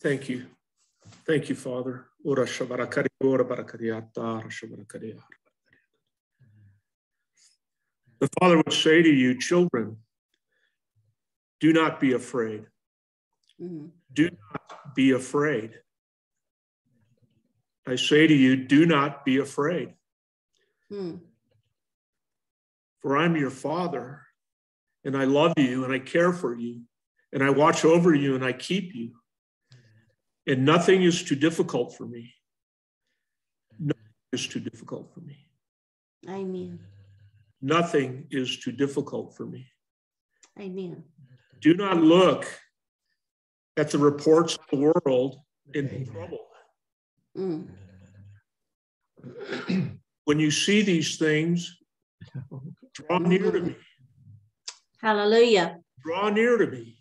Thank you. Thank you, Father. Ora shabarakari, ora barakariata, ora shabarakari. The Father would say to you, children, do not be afraid. Mhm. Do not be afraid. I say to you, do not be afraid, Mm. for I'm your Father, and I love you, and I care for you, and I watch over you, and I keep you. And nothing is too difficult for me. Nothing is too difficult for me. Amen. Nothing is too difficult for me. Amen. Do not look at the reports of the world in be troubled. Mm. When you see these things, draw near to me. Hallelujah. Draw near to me.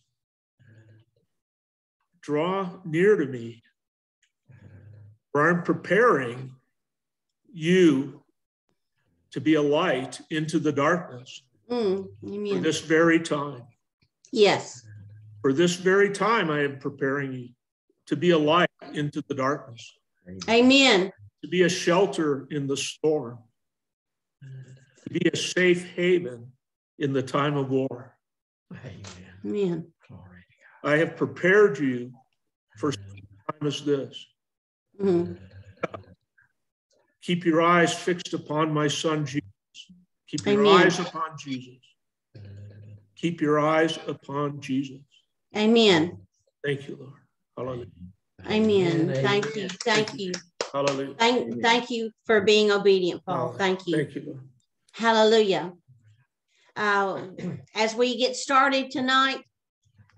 Draw near to me. For I'm preparing you to be a light into the darkness Mm. for this very time. Yes. For this very time, I am preparing you to be a light into the darkness, Amen. to be a shelter in the storm, to be a safe haven in the time of war. Amen. Amen. I have prepared you for such a time as this. Mm. Keep your eyes fixed upon my son Jesus. Keep your Amen. eyes upon Jesus. Keep your eyes upon Jesus. Amen. Thank you, Lord. Hallelujah. Amen. Thank you. Thank you. Hallelujah. Thank, thank you for being obedient, Paul. Thank you. Thank you, Lord. Hallelujah. Uh, as we get started tonight,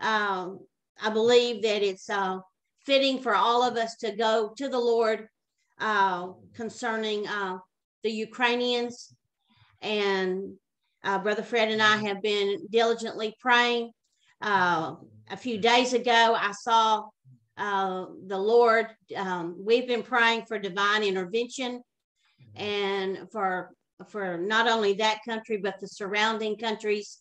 um, I believe that it's uh, fitting for all of us to go to the Lord uh, concerning uh, the Ukrainians. And uh, Brother Fred and I have been diligently praying. Uh, a few days ago, I saw uh, the Lord. Um, we've been praying for divine intervention and for for not only that country but the surrounding countries.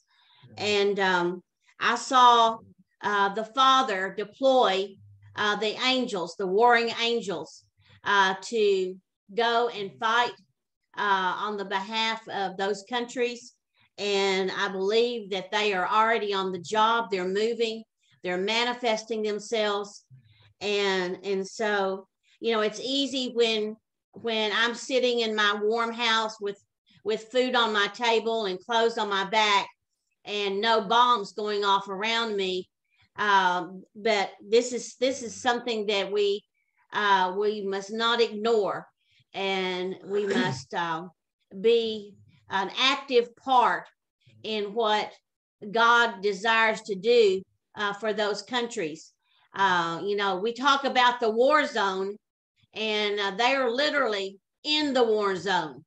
And um, I saw uh, the Father deploy uh, the angels, the warring angels, uh, to go and fight uh, on the behalf of those countries. And I believe that they are already on the job. They're moving. They're manifesting themselves. And and so you know it's easy when when I'm sitting in my warm house with with food on my table and clothes on my back and no bombs going off around me. Um, but this is this is something that we uh, we must not ignore, and we must uh, be an active part in what God desires to do uh, for those countries. Uh, you know, we talk about the war zone, and uh, they are literally in the war zone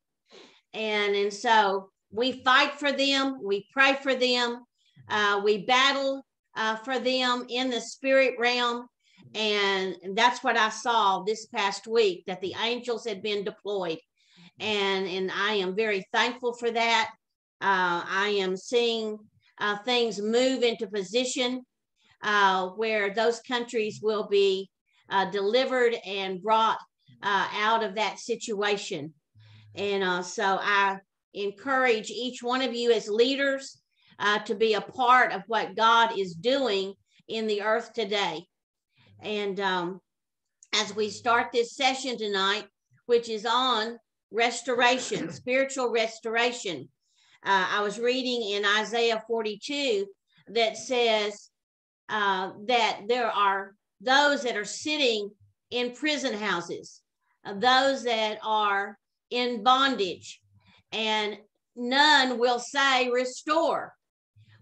and and so we fight for them. We pray for them. Uh, we battle uh, for them in the spirit realm. And that's what i saw this past week that the angels had been deployed. And and i am very thankful for that. Uh, i am seeing uh, things move into position uh, where those countries will be uh, delivered and brought out of that situation. And so I encourage each one of you as leaders uh, to be a part of what God is doing in the earth today. And um, as we start this session tonight, which is on restoration, spiritual restoration, uh, I was reading in Isaiah 42 that says uh, that there are those that are sitting in prison houses, uh, those that are in bondage, and none will say, Restore.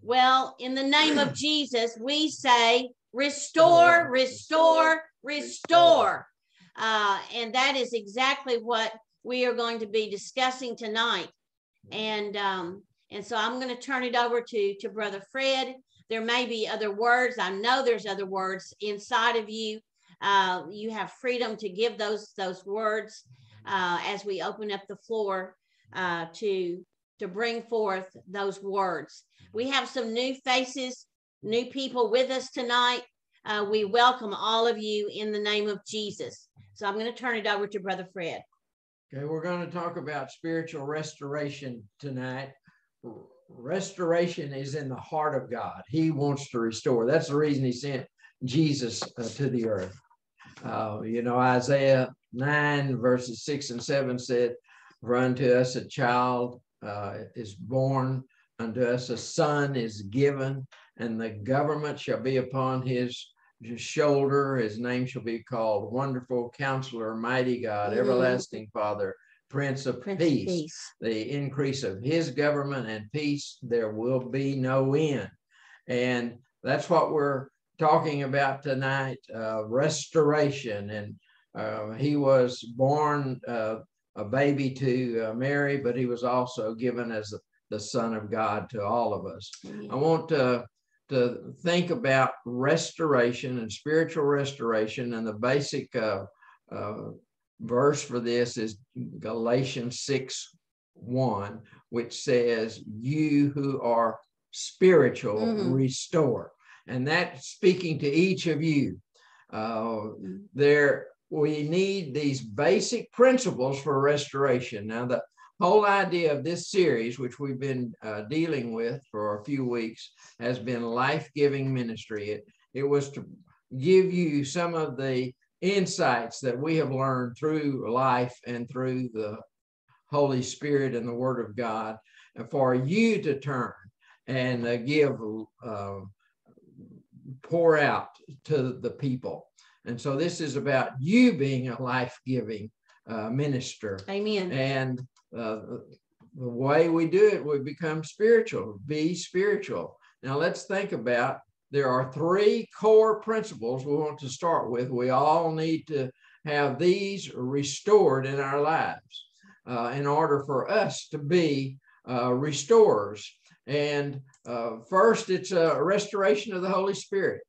Well, in the name of Jesus, we say, Restore, restore, restore. Uh, and that is exactly what we are going to be discussing tonight. And um, and so I'm going to turn it over to to Brother Fred. There may be other words. I know there's other words inside of you. Uh, you have freedom to give those those words uh, as we open up the floor uh, to to bring forth those words. We have some new faces, new people with us tonight. uh, we welcome all of you in the name of Jesus. So I'm going to turn it over to Brother Fred. Okay, we're going to talk about spiritual restoration tonight. Restoration is in the heart of God. He wants to restore. That's the reason He sent Jesus uh, to the earth. Uh, you know, Isaiah 9, verses 6 and 7 said, For unto us a child uh, is born, unto us a son is given, and the government shall be upon his shoulder. His name shall be called Wonderful Counselor, Mighty God. Everlasting Father, Prince of Prince peace. peace. The increase of his government and peace, there will be no end. And that's what we're talking about tonight uh, restoration. And uh, he was born uh, a baby to uh, Mary, but he was also given as the Son of God to all of us. I want to, to think about restoration and spiritual restoration, and the basic uh, uh, verse for this is Galatians 6 1, which says, You who are spiritual, mm-hmm. restore and that's speaking to each of you. Uh, there, we need these basic principles for restoration. Now, the whole idea of this series, which we've been uh, dealing with for a few weeks, has been life-giving ministry. It, it was to give you some of the insights that we have learned through life and through the Holy Spirit and the Word of God, and for you to turn and uh, give uh, pour out to the people. And so this is about you being a life giving uh, minister. Amen. And uh, the way we do it, we become spiritual, be spiritual. Now let's think about there are three core principles we want to start with. We all need to have these restored in our lives uh, in order for us to be uh, restorers. And uh, first, it's a restoration of the Holy Spirit.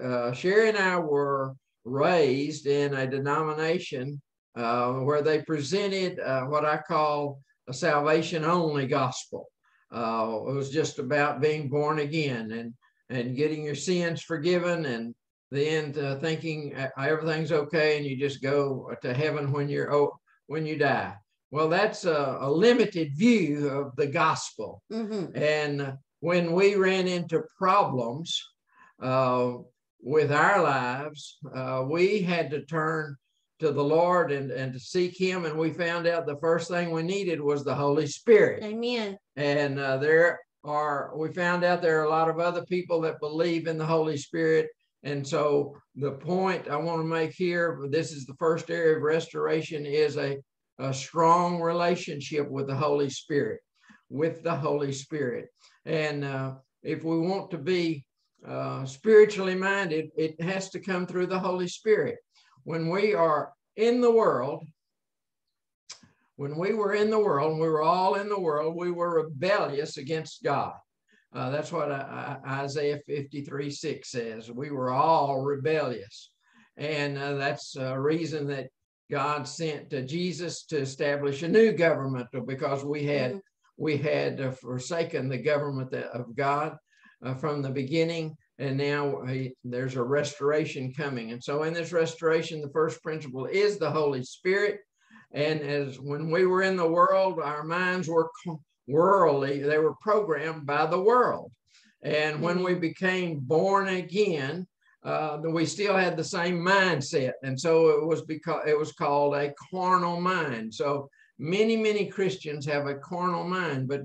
Uh, Sherry and I were raised in a denomination uh, where they presented uh, what I call a salvation only gospel. Uh, it was just about being born again and, and getting your sins forgiven and then thinking uh, everything's okay and you just go to heaven when you're oh, when you die. Well, that's a, a limited view of the gospel. Mm-hmm. And when we ran into problems uh, with our lives, uh, we had to turn to the Lord and, and to seek Him. And we found out the first thing we needed was the Holy Spirit. Amen. And uh, there are, we found out there are a lot of other people that believe in the Holy Spirit. And so the point I want to make here, this is the first area of restoration, is a a strong relationship with the Holy Spirit, with the Holy Spirit. And uh, if we want to be uh, spiritually minded, it has to come through the Holy Spirit. When we are in the world, when we were in the world, we were all in the world, we were rebellious against God. Uh, that's what uh, Isaiah 53 6 says. We were all rebellious. And uh, that's a reason that God sent uh, Jesus to establish a new government because we had mm-hmm. we had uh, forsaken the government of God uh, from the beginning, and now there's a restoration coming. And so, in this restoration, the first principle is the Holy Spirit. And as when we were in the world, our minds were worldly; they were programmed by the world. And when we mm-hmm. became born again, uh, we still had the same mindset. And so it was because it was called a carnal mind. So many, many Christians have a carnal mind, but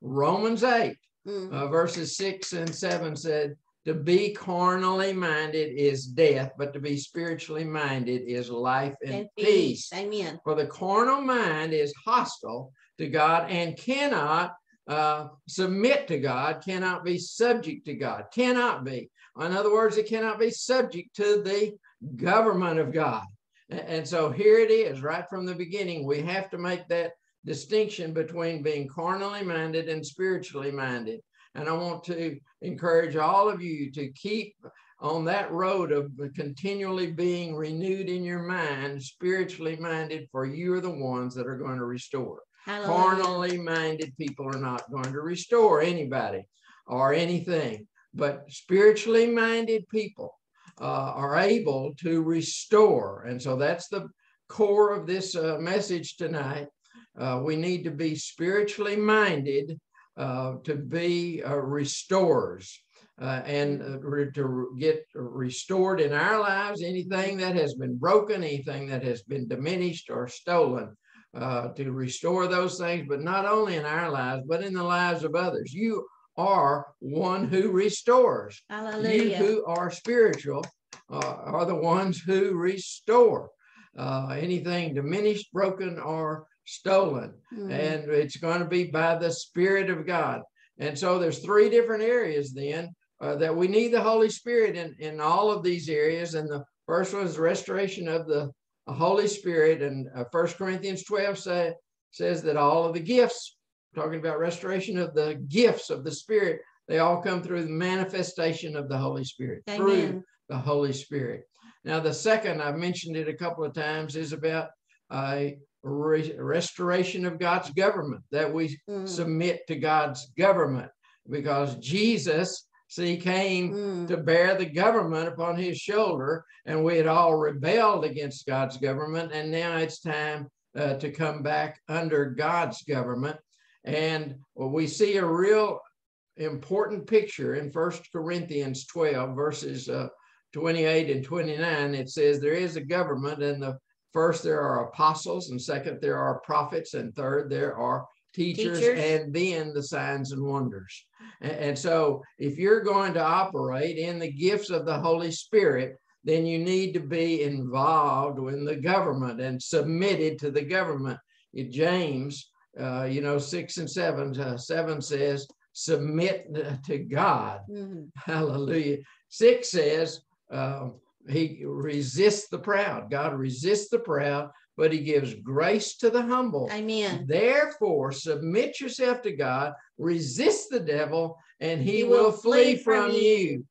Romans 8, mm. uh, verses 6 and 7 said, to be carnally minded is death, but to be spiritually minded is life and, and peace. peace. Amen. For the carnal mind is hostile to God and cannot uh, submit to God, cannot be subject to God, cannot be. In other words, it cannot be subject to the government of God. And so here it is, right from the beginning. We have to make that distinction between being carnally minded and spiritually minded. And I want to encourage all of you to keep on that road of continually being renewed in your mind, spiritually minded, for you are the ones that are going to restore. Hallelujah. Carnally minded people are not going to restore anybody or anything but spiritually minded people uh, are able to restore. And so that's the core of this uh, message tonight. Uh, we need to be spiritually minded uh, to be uh, restorers. Uh, and re- to get restored in our lives, anything that has been broken, anything that has been diminished or stolen, to restore those things, but not only in our lives, but in the lives of others. You are one who restores. Hallelujah. You who are spiritual uh, are the ones who restore uh, anything diminished, broken, or stolen. Mm. And it's going to be by the Spirit of God. And so there's three different areas then uh, that we need the Holy Spirit in, in all of these areas. And the first one is restoration of the Holy Spirit. And uh, First Corinthians 12 say, says that all of the gifts talking about restoration of the gifts of the Spirit, they all come through the manifestation of the Holy Spirit, Amen. through the Holy Spirit. Now, the second, I've mentioned it a couple of times, is about a re- restoration of God's government, that we Mm. submit to God's government, because Jesus, see, came Mm. to bear the government upon his shoulder, and we had all rebelled against God's government, and now it's time uh, to come back under God's government. And we see a real important picture in First Corinthians 12, verses uh, 28 and 29. It says, There is a government, and the first there are apostles, and second there are prophets, and third there are teachers, Teachers. and then the signs and wonders. And, and so, if you're going to operate in the gifts of the Holy Spirit, then you need to be involved in the government and submitted to the government. James uh, you know, six and seven, uh, seven says, submit to God. Mhm. Hallelujah. Six says, uh, he resists the proud. God resists the proud, but he gives grace to the humble. Amen. Therefore, submit yourself to God, resist the devil, and he, He will, will flee flee from from you.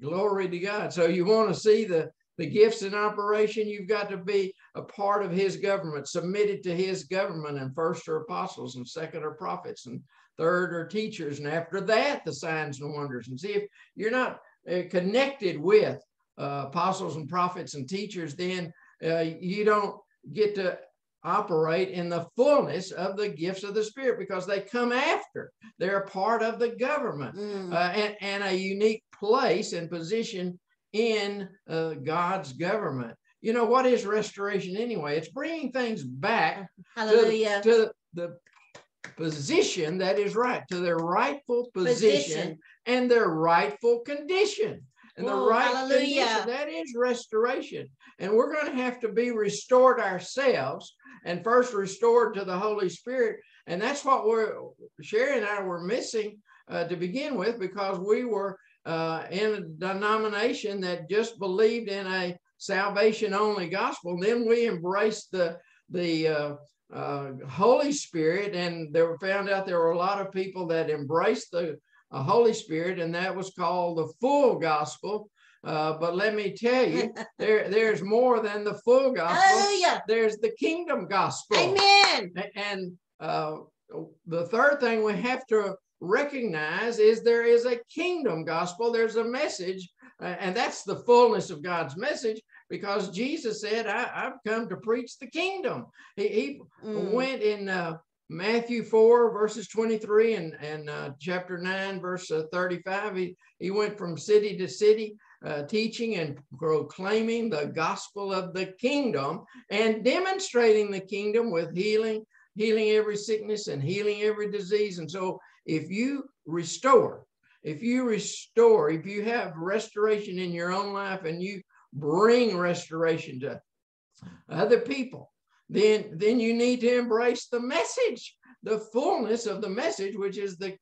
Glory to God. So you want to see the, the gifts in operation, you've got to be a part of his government, submitted to his government, and first are apostles, and second are prophets, and third are teachers, and after that, the signs and wonders. And see if you're not uh, connected with uh, apostles and prophets and teachers, then uh, you don't get to operate in the fullness of the gifts of the Spirit because they come after. They're a part of the government Mm. uh, and, and a unique place and position in uh, God's government. You know, what is restoration anyway? It's bringing things back to, to the position that is right, to their rightful position, Position. and their rightful condition. And the right hallelujah. condition, that is restoration. And we're going to have to be restored ourselves and first restored to the Holy Spirit. And that's what we're, Sherry and I were missing uh, to begin with because we were uh, in a denomination that just believed in a salvation only gospel. And Then we embraced the, the, uh, uh, Holy Spirit, and there were found out there were a lot of people that embraced the uh, Holy Spirit, and that was called the full gospel. Uh, but let me tell you, there there's more than the full gospel. Hallelujah. There's the kingdom gospel. Amen. And uh, the third thing we have to recognize is there is a kingdom gospel. There's a message, uh, and that's the fullness of God's message because Jesus said, I, have come to preach the kingdom. He, he Mm. went in uh, Matthew 4, verses 23 and, and uh, chapter 9, verse uh, 35. He, he went from city to city. Uh, teaching and proclaiming the gospel of the kingdom and demonstrating the kingdom with healing, healing every sickness and healing every disease. And so, if you restore, if you restore, if you have restoration in your own life and you bring restoration to other people, then, then you need to embrace the message, the fullness of the message, which is the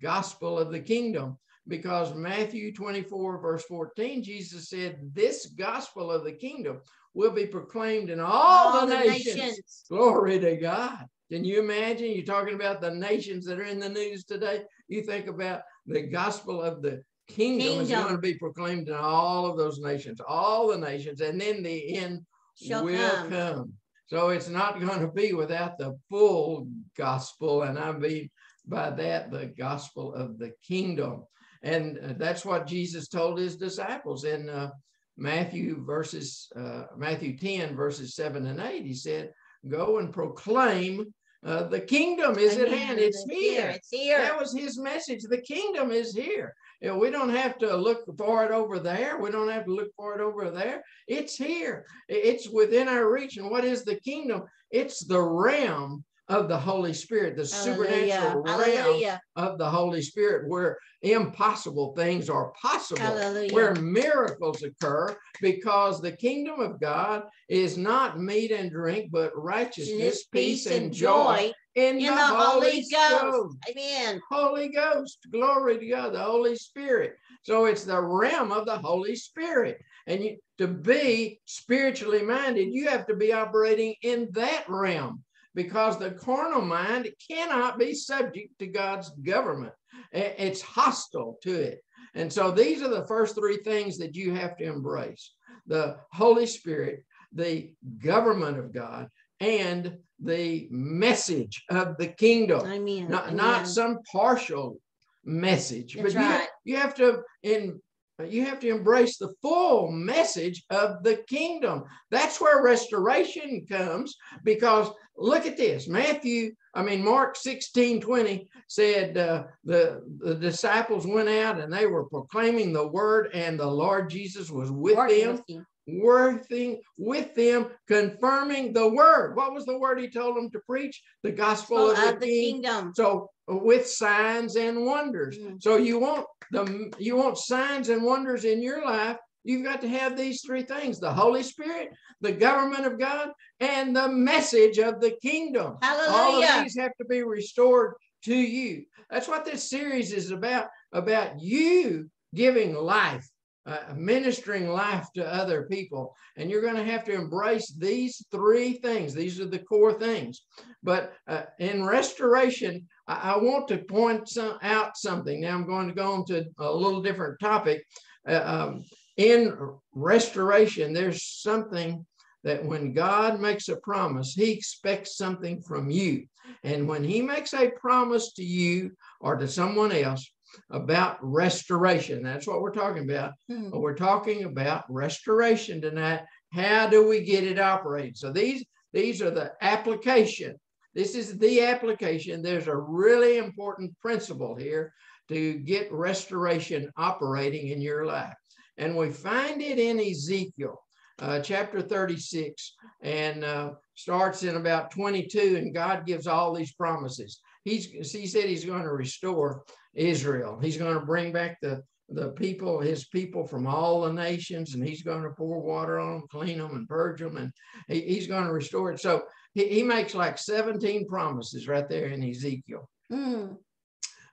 gospel of the kingdom. Because Matthew 24, verse 14, Jesus said, This gospel of the kingdom will be proclaimed in all, the, nations. Glory to God. Can you imagine? You're talking about the nations that are in the news today. You think about the gospel of the kingdom, is going to be proclaimed in all of those nations, all the nations, and then the end Shall will come. come. So it's not going to be without the full gospel, and I mean by that the gospel of the kingdom. And uh, that's what Jesus told his disciples in uh, Matthew verses uh, Matthew 10 verses 7 and 8, he said, Go and proclaim uh, the kingdom is at hand. It's here. It's here. That was his message. The kingdom is here. You know, we don't have to look for it over there. We don't have to look for it over there. It's here. It's within our reach. And what is the kingdom? It's the realm of the Holy Spirit, the supernatural Hallelujah. realm of the Holy Spirit, where impossible things are possible, Hallelujah. where miracles occur, because the kingdom of God is not meat and drink, but righteousness, peace, and joy in, in the, the Holy Holy Ghost. Ghost. Amen. Holy Ghost, glory to God, the Holy Spirit. So it's the realm of the Holy Spirit. And you, to be spiritually minded, you have to be operating in that realm because the carnal mind cannot be subject to God's government. It's hostile to it. And so these are the first three things that you have to embrace the Holy Spirit, the government of God, and the message of the kingdom Amen. not, Amen. not some partial message That's but you, you have to in you have to embrace the full message of the kingdom that's where restoration comes because look at this matthew i mean mark 16 20 said uh, the the disciples went out and they were proclaiming the word and the lord jesus was with them working with them, confirming the word. What was the word he told them to preach? The gospel Full of the, of the king. kingdom. So with signs and wonders. Mm. So you want the you want signs and wonders in your life. You've got to have these three things: the Holy Spirit, the government of God, and the message of the kingdom. All of these have to be restored to you. That's what this series is about. About you giving life uh, ministering life to other people. And you're going to have to embrace these three things. These are the core things. But uh, in restoration, I, I want to point some, out something. Now I'm going to go on to a little different topic. Uh, um, in restoration, there's something that when God makes a promise, he expects something from you. And when he makes a promise to you or to someone else, about restoration. That's what we're talking about. Hmm. We're talking about restoration tonight. How do we get it operating? So these these are the application. This is the application. There's a really important principle here to get restoration operating in your life. And we find it in Ezekiel uh, chapter 36 and uh, starts in about 22. And God gives all these promises. He's, he said he's going to restore Israel. He's going to bring back the, the people, his people from all the nations, and he's going to pour water on them, clean them, and purge them, and he, he's going to restore it. So he, he makes like 17 promises right there in Ezekiel Mm.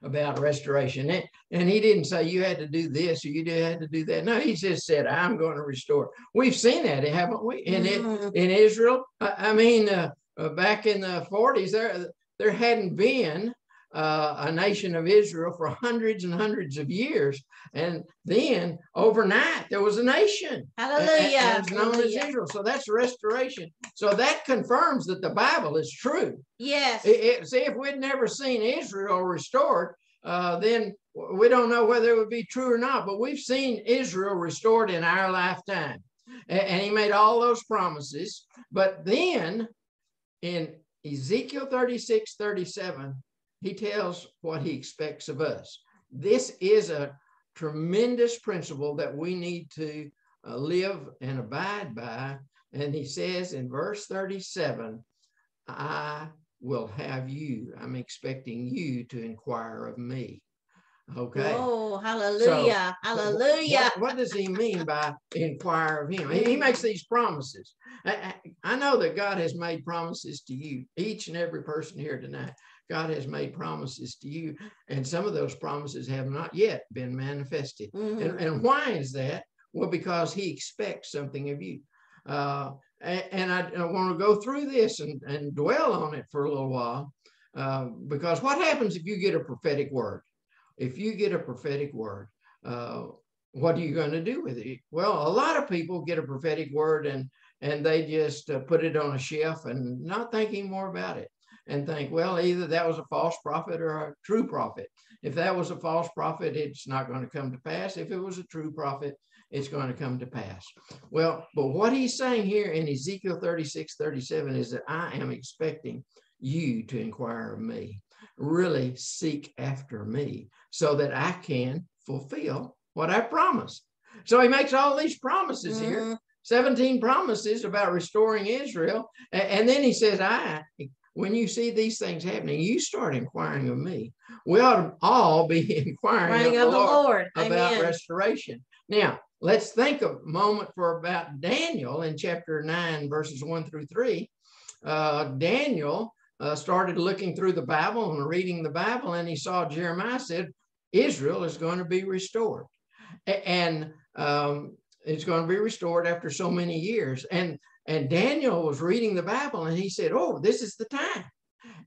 about restoration. And, and he didn't say you had to do this or you had to do that. No, he just said, I'm going to restore. We've seen that, haven't we? In it Mhm. in Israel. I, I mean, uh, uh, back in the 40s, there there hadn't been uh, a nation of Israel for hundreds and hundreds of years, and then overnight there was a nation. Hallelujah. and it's known as Israel. So that's restoration. So that confirms that the Bible is true. Yes. It- it- see, if we'd never seen Israel restored, uh, then we don't know whether it would be true or not. But we've seen Israel restored in our lifetime. A- And, he made all those promises. But then in Ezekiel 36, 37, he tells what he expects of us. This is a tremendous principle that we need to uh, live and abide by. And he says in verse 37, I will have you. I'm expecting you to inquire of me. Okay. Oh, hallelujah. hallelujah. What, what does he mean by inquire of him? He, he makes these promises. I I know that God has made promises to you, each and every person here tonight. God has made promises to you, and some of those promises have not yet been manifested. Mhm. And, and why is that? Well, because he expects something of you. Uh, a- and I, I want to go through this and, and dwell on it for a little while. Uh, because what happens if you get a prophetic word? If you get a prophetic word, uh, what are you going to do with it? Well, a lot of people get a prophetic word and and they just uh, put it on a shelf and not thinking more about it and think, well, either that was a false prophet or a true prophet. If that was a false prophet, it's not going to come to pass. If it was a true prophet, it's going to come to pass. Well, but what he's saying here in Ezekiel 36, 37 is that I am expecting you to inquire of me, really seek after me so that I can fulfill what I promised. So he makes all these promises here. Mhm. 17 promises about restoring Israel. And then he says, I, when you see these things happening, you start inquiring of me. We ought to all be inquiring of of the Lord Lord. about Amen. restoration. Now, let's think a moment for about Daniel in chapter 9, verses 1 through 3. Uh, Daniel uh, started looking through the Bible and reading the Bible, and he saw Jeremiah said, Israel is going to be restored. And um, it's going to be restored after so many years. And and Daniel was reading the Bible and he said, Oh, this is the time.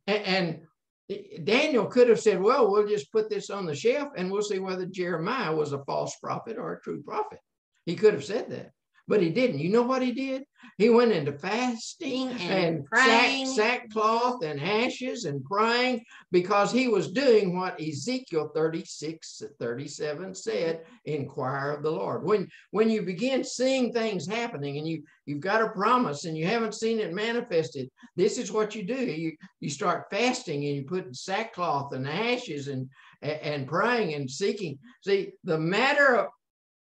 A- And, Daniel could have said, Well, we'll just put this on the shelf and we'll see whether Jeremiah was a false prophet or a true prophet. He could have said that, but he didn't. You know what he did? He went into fasting And and, sack, sackcloth and ashes and praying because he was doing what Ezekiel 36, 37 said, inquire of the Lord. When when you begin seeing things happening and you you've got a promise and you haven't seen it manifested, this is what you do. You you start fasting and you put sackcloth and ashes and and, and praying and seeking. See, the matter of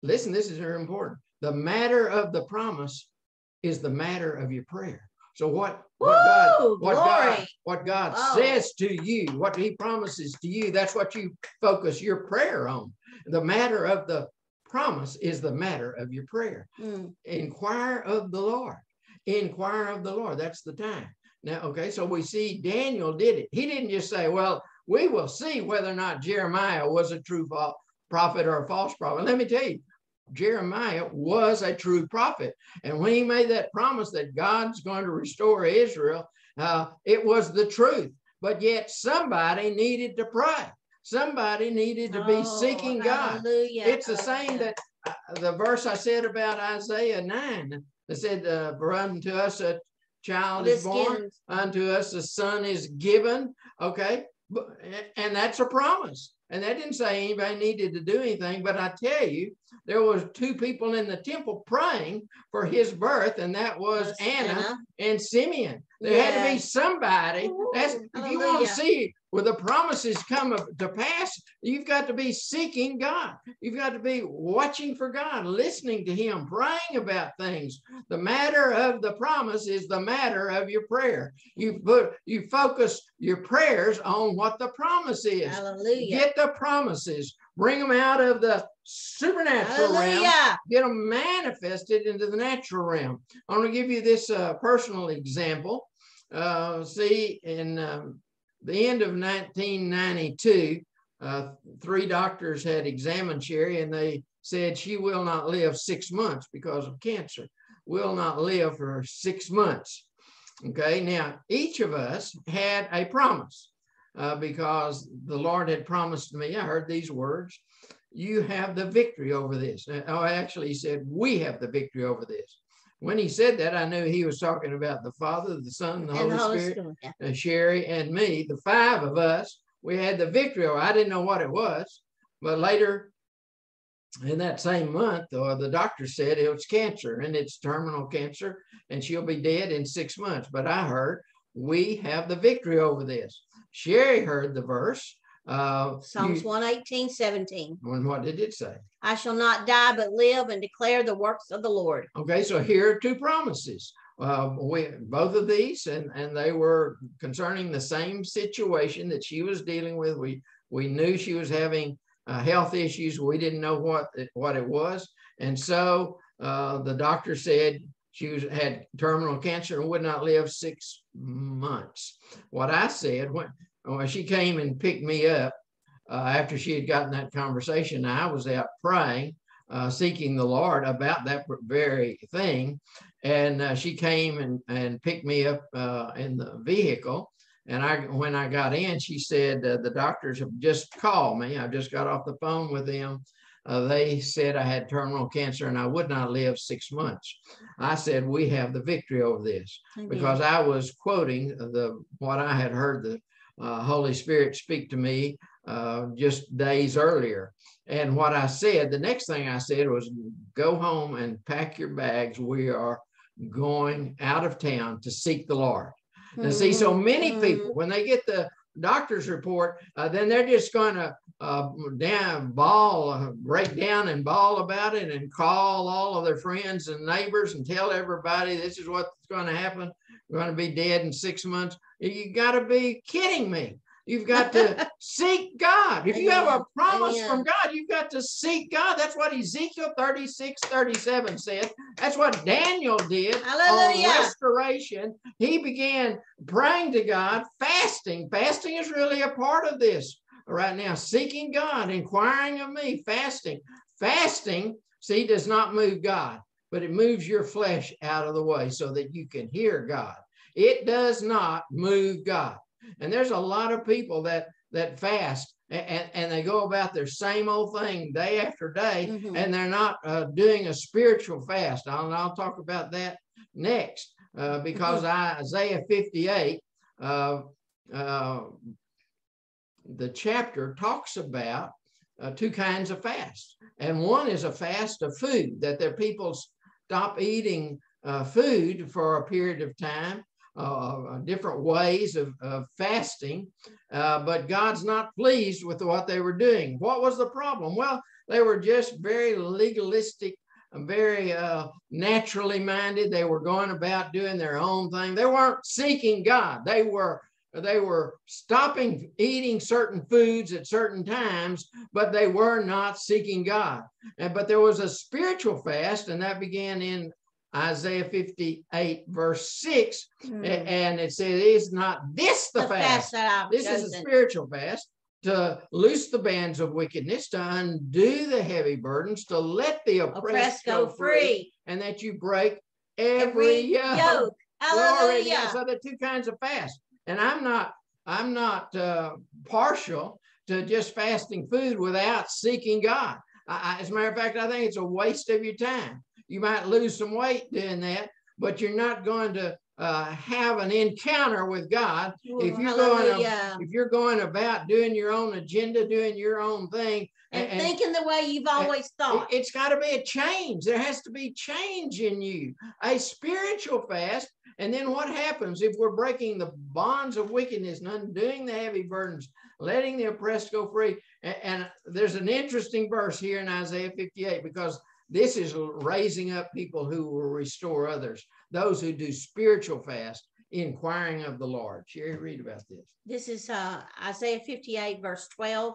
listen, this is very important. The matter of the promise is the matter of your prayer. So what, what God, Woo, what God, what God Oh. says to you, what He promises to you, that's what you focus your prayer on. The matter of the promise is the matter of your prayer. Mm. Inquire of the Lord. Inquire of the Lord. That's the time. Now, okay, so we see Daniel did it. He didn't just say, well, we will see whether or not Jeremiah was a true prophet or a false prophet. Let me tell you, Jeremiah was a true prophet. And when he made that promise that God's going to restore Israel, uh, it was the truth. But yet somebody needed to pray. Somebody needed to be Oh, seeking God. hallelujah, It's the same that uh, the verse I said about Isaiah 9 that said, uh, For unto us a child is born, unto us a son is given. Okay. And that's a promise. And that didn't say anybody needed to do anything. But I tell you, there was two people in the temple praying for his birth, and that was was Anna and Simeon. There had to be somebody. That's if you want to see where the promises come to pass, you've got to be seeking God. You've got to be watching for God, listening to Him, praying about things. The matter of the promise is the matter of your prayer. You put you focus your prayers on what the promise is. Hallelujah. Get the promises, bring them out of the supernatural realm get them manifested into the natural realm. I want to give you this uh, personal example. Uh, see, in um, the end of 1992, uh, three doctors had examined Sherry and they said she will not live six months because of cancer, will not live for six months. Okay, now each of us had a promise uh, because the Lord had promised me, I heard these words you have the victory over this. Oh, actually, said, we have the victory over this. When he said that, I knew he was talking about the Father, the Son, the And Holy, the Holy Spirit, Spirit. yeah. uh, Sherry, and me, the five of us, we had the victory. I didn't know what it was, but later in that same month, uh, the doctor said it was cancer and it's terminal cancer, and she'll be dead in six months. But I heard we have the victory over this. Sherry heard the verse. Uh, Psalms you- 118, 17. and what did it say? I shall not die but live and declare the works of the Lord. Okay, so here are two promises. Uh, we both of these, and and they were concerning the same situation that she was dealing with. We we knew she was having uh, health issues. We didn't know what it, what it was, and so uh, the doctor said she was, had terminal cancer and would not live six months. What I said when when she came and picked me up uh, after she had gotten that conversation, I was out praying uh, seeking the Lord about that very thing. And uh, she came and, and picked me up uh, in the vehicle. And I, when I got in, she said, uh, the doctors have just called me. I just got off the phone with them. Uh, they said I had terminal cancer and I would not live six months. I said, we have the victory over this because I was quoting the what I had heard the uh, Holy Spirit speak to me uh, just days earlier. And what I said, the next thing I said was, go home and pack your bags. We are going out of town to seek the Lord. And see, so many Mm-hmm. people, when they get the doctor's report, uh, then they're just going to uh, down, bawl, uh, break down and bawl about it and call all of their friends and neighbors and tell everybody this is what's going to happen. We're going to be dead in six months. You got to be kidding me. You've got to seek God. If you have a promise Amen. from God, you've got to seek God. That's what Ezekiel 36, 37 said. That's what Daniel did Hallelujah. on restoration. He began praying to God, fasting. Fasting is really a part of this right now. Seeking God, inquiring of me, fasting. Fasting, see, does not move God, but it moves your flesh out of the way so that you can hear God. It does not move God. And there's a lot of people that that fast and, and they go about their same old thing day after day, Mhm. and they're not uh, doing a spiritual fast. I'll, I'll talk about that next uh, because Isaiah 58, uh, uh, the chapter talks about uh, two kinds of fast. And one is a fast of food, that their people stop eating uh, food for a period of time, uh, different ways of, of fasting. Uh, but God's not pleased with what they were doing. What was the problem? Well, they were just very legalistic, very uh, naturally minded. They were going about doing their own thing. They weren't seeking God. They were they were stopping eating certain foods at certain times, but they were not seeking God. And, but there was a spiritual fast, and that began in Isaiah 58, verse 6. Mhm. And it said, Is not this the, the fast? fast This is a spiritual fast to loose the bands of wickedness, to undo the heavy burdens, to let the oppressed, Oppressed go free. and that you break every, Every yoke. yoke. Hallelujah. So there are two kinds of fast. And I'm not, I'm not uh, partial to just fasting food without seeking God. I, as a matter of fact, I think it's a waste of your time. You might lose some weight doing that, but you're not going to uh, have an encounter with God if you're going if you're going about doing your own agenda, doing your own thing, and, and- thinking the way you've always thought. it, has got to be a change. There has to be change in you, a spiritual fast. And then what happens if we're breaking the bonds of wickedness and undoing the heavy burdens, letting the oppressed go free? And, and there's an interesting verse here in Isaiah 58 because this is raising up people who will restore others, those who do spiritual fast, inquiring of the Lord. Sherry, read about this. This is uh, Isaiah 58, verse 12.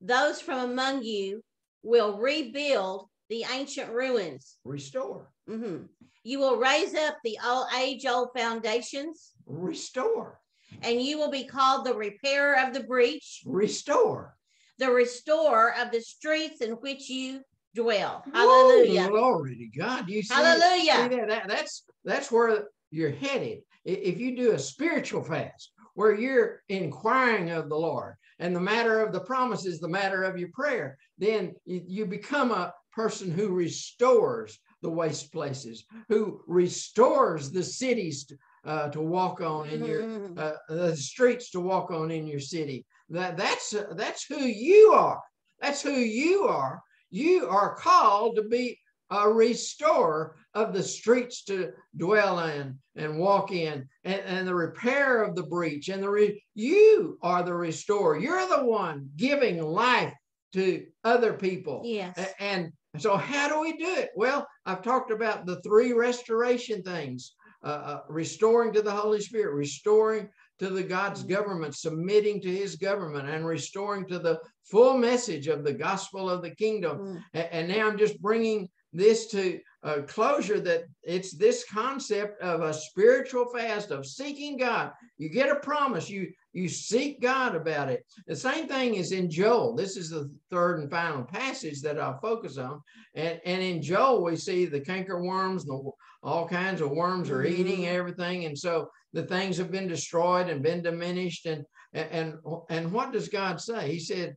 Those from among you will rebuild the ancient ruins. Restore, Mhm. You will raise up the old age old foundations, restore, and you will be called the repairer of the breach, restore. the restorer of the streets in which you dwell. Hallelujah. Glory to God. You see, Hallelujah. see that, that? That's that's where you're headed. If you do a spiritual fast where you're inquiring of the Lord and the matter of the promise is the matter of your prayer, then you become a person who restores the waste places, who restores the cities to, uh, to walk on in your Mhm. uh, the streets to walk on in your city. That that's uh, that's who you are. That's who you are. You are called to be a restorer of the streets to dwell in and walk in, and, and the repair of the breach. And the re- you are the restorer. You're the one giving life to other people. Yes. And so, how do we do it? Well, I've talked about the three restoration things uh, uh, restoring to the Holy Spirit, restoring to the God's government, submitting to his government, and restoring to the full message of the gospel of the kingdom. Mm. And, now I'm just bringing this to uh, closure that it's this concept of a spiritual fast of seeking God. You get a promise, you you seek God about it. The same thing is in Joel. This is the third and final passage that I'll focus on. And, and in Joel, we see the canker worms, the, all kinds of worms are eating Mhm. everything. And so the things have been destroyed and been diminished. And, and, and what does God say? He said,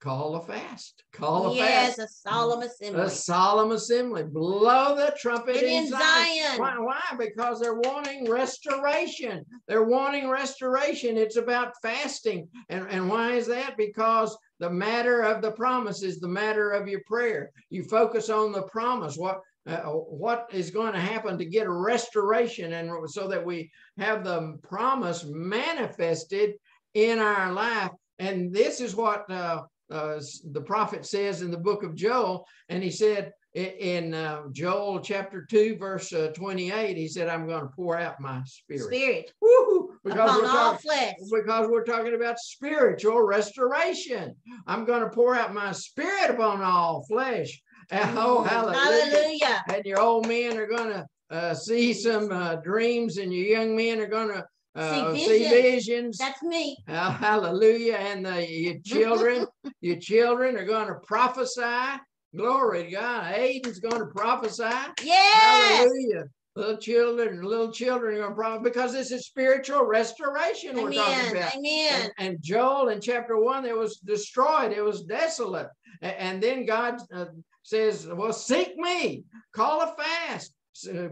call a fast. Call a yes, fast. a solemn assembly. A solemn assembly. Blow the trumpet And in Zion. Zion. Why? Why? Because they're wanting restoration. They're wanting restoration. It's about fasting. And, and why is that? Because the matter of the promise is the matter of your prayer. You focus on the promise. What uh, what is going to happen to get a restoration and so that we have the promise manifested in our life and this is what uh, uh, the prophet says in the book of joel and he said in uh, joel chapter 2 verse uh, 28 he said i'm going to pour out my spirit, Spirit Woo-hoo, because upon we're all talking flesh. because we're talking about spiritual restoration. I'm going to pour out my spirit upon all flesh. And, oh, Mm, hallelujah. Hallelujah. And your old men are going to uh, see some uh, dreams, and your young men are going to uh, See see visions. That's me. Uh, hallelujah. And the, your children, your children are going to prophesy. Glory to God. Aiden's going to prophesy. Yes. Hallelujah. Little children, little children are going to prophesy because this is spiritual restoration we're talking Amen. about. Amen. And, and Joel in chapter one, it was destroyed, it was desolate. A- And, then God uh, says, Well, seek me, call a fast, uh,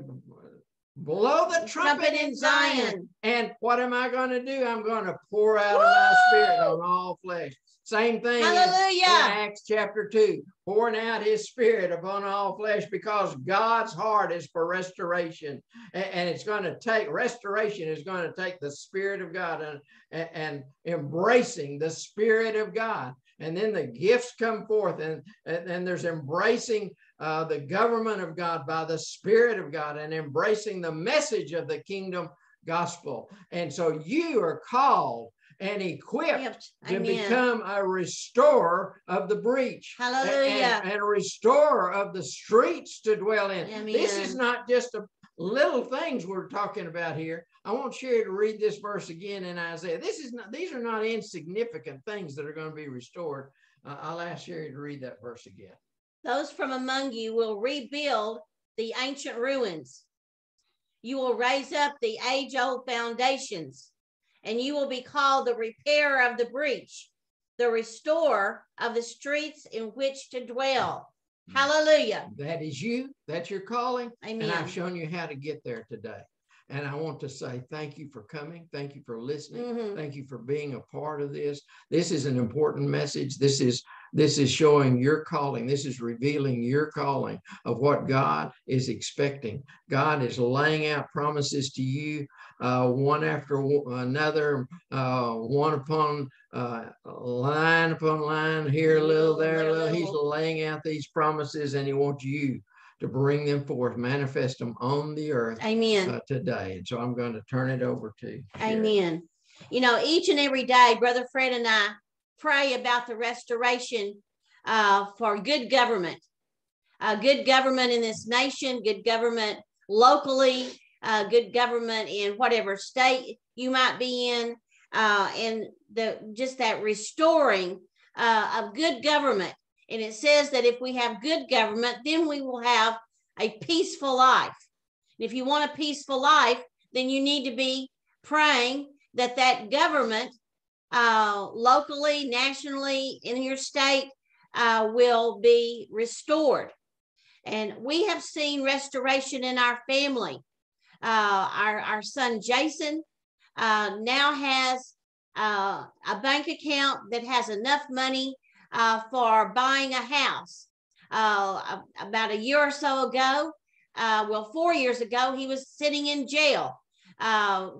blow the trumpet, in Zion. And what am I going to do? I'm going to pour out of my spirit on all flesh. Same thing in- in Hallelujah. Acts chapter 2, pouring out his spirit upon all flesh because God's heart is for restoration. And, it's going to take restoration is going to take the spirit of God and, and, and embracing the spirit of God. And then the gifts come forth, and, and, and there's embracing uh, the government of God by the spirit of God and embracing the message of the kingdom gospel. And so you are called and equipped to Amen. become a restorer of the breach. Hallelujah. And, and a restorer of the streets to dwell in. This is not just a little things we're talking about here. I want Sherry to read this verse again in Isaiah. This is not, these are not insignificant things that are going to be restored. Uh, I'll ask Sherry to read that verse again. Those from among you will rebuild the ancient ruins. You will raise up the age old foundations, and you will be called the repairer of the breach, the restorer of the streets in which to dwell. Hallelujah. That is you. That's your calling. And Amen. I've shown you how to get there today. And I want to say thank you for coming. Thank you for listening. Mhm. Thank you for being a part of this. This is an important message. This is this is showing your calling. This is revealing your calling of what God is expecting. God is laying out promises to you, uh, one after another, uh, one upon uh, line upon line, here a little, there a little. He's laying out these promises, and He wants you to bring them forth, manifest them on the earth Amen. uh, today. And so I'm going to turn it over to. Sherry. Amen. You know, each and every day, Brother Fred and I pray about the restoration uh, for good government, uh, good government in this nation, good government locally, uh, good government in whatever state you might be in, uh, and the just that restoring uh, of good government. And it says that if we have good government, then we will have a peaceful life. And if you want a peaceful life, then you need to be praying that that government uh, locally nationally in your state uh, will be restored. And we have seen restoration in our family. Uh, our, our son jason uh, now has uh, a bank account that has enough money uh, for buying a house. Uh, about a year or so ago uh, well four years ago he was sitting in jail. Uh,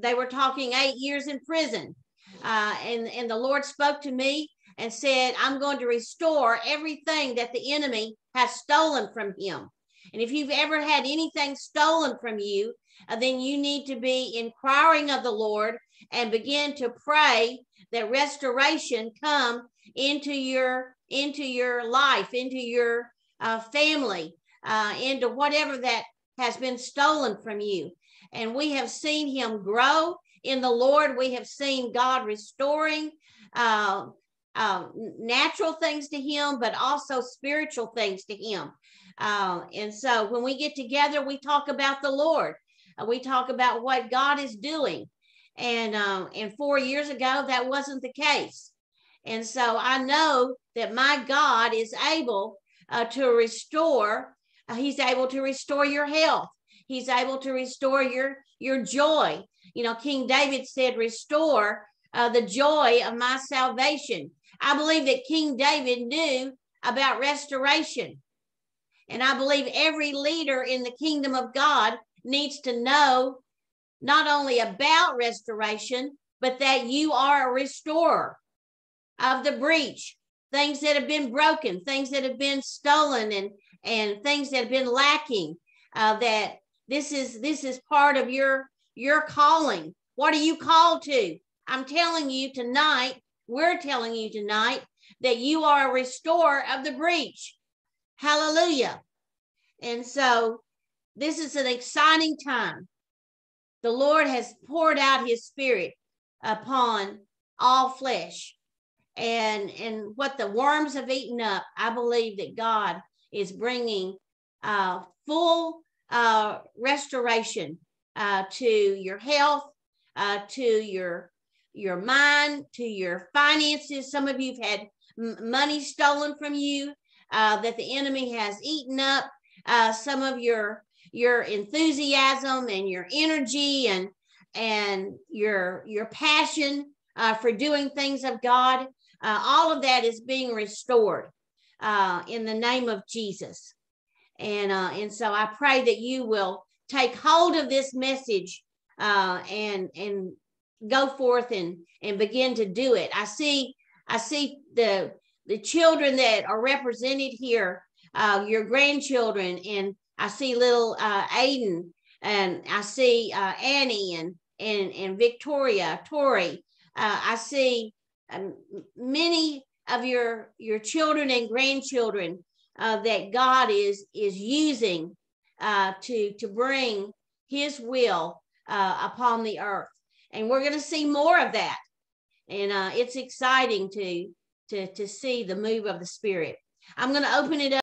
they were talking eight years in prison. Uh, and, and the Lord spoke to me and said, I'm going to restore everything that the enemy has stolen from him. And if you've ever had anything stolen from you, uh, then you need to be inquiring of the Lord and begin to pray that restoration come into your into your life, into your uh, family, uh, into whatever that has been stolen from you and we have seen him grow in the Lord. We have seen God restoring uh, uh, natural things to him, but also spiritual things to him. Uh, and so when we get together, we talk about the Lord. Uh, we talk about what God is doing. And uh, and four years ago, that wasn't the case. And so I know that my God is able uh, to restore. Uh, he's able to restore your health. He's able to restore your your joy. You know, King David said, "Restore uh, the joy of my salvation." I believe that King David knew about restoration, and I believe every leader in the kingdom of God needs to know not only about restoration, but that you are a restorer of the breach, things that have been broken, things that have been stolen, and and things that have been lacking. Uh, that this is this is part of your your calling. What are you called to? I'm telling you tonight. We're telling you tonight that you are a restorer of the breach. Hallelujah. And so this is an exciting time. The Lord has poured out his spirit upon all flesh and and what the worms have eaten up i believe that god is bringing uh, full uh, restoration uh, to your health uh, to your your mind to your finances some of you've had m- money stolen from you uh, that the enemy has eaten up uh, some of your your enthusiasm and your energy and and your your passion for doing things of god uh, all of that is being restored uh, in the name of Jesus. And, uh, and so I pray that you will take hold of this message uh, and, and go forth and, and begin to do it. I see, I see the, the children that are represented here, uh, your grandchildren, and I see little uh, Aiden, and I see uh, Annie and, and, and Victoria, Tori. Uh, I see um, many of your your children and grandchildren uh, that God is is using uh, to to bring His will uh, upon the earth, and we're going to see more of that. And uh, it's exciting to to to see the move of the Spirit. I'm going to open it up.